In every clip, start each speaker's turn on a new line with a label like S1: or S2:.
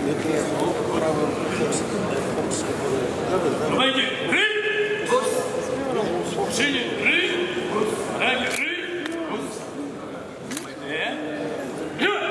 S1: который правил, да?
S2: Давайте. Ры! Синий. Ры! Ранее. Ры! Э? Лево!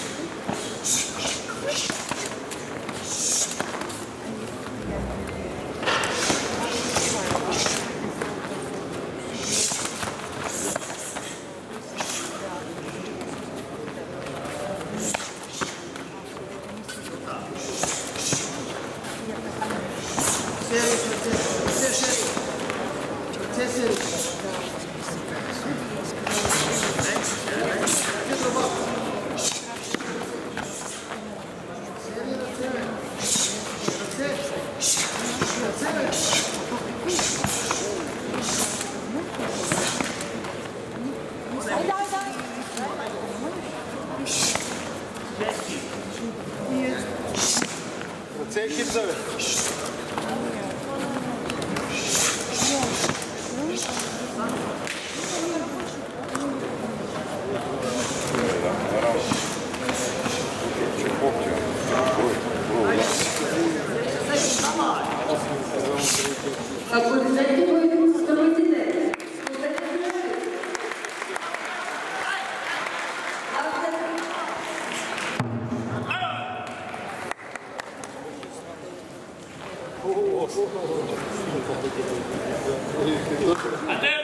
S1: Take it, sir.
S3: Аплодисменти твоєму комітету. אתם